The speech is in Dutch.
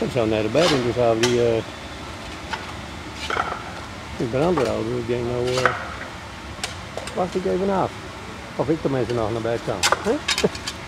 Ik zou naar de bed en dus had die, uh, die brandweerhouder. Ik denk nou, uh, wacht ik even af. Of ik de mensen nog naar bed kan. Huh?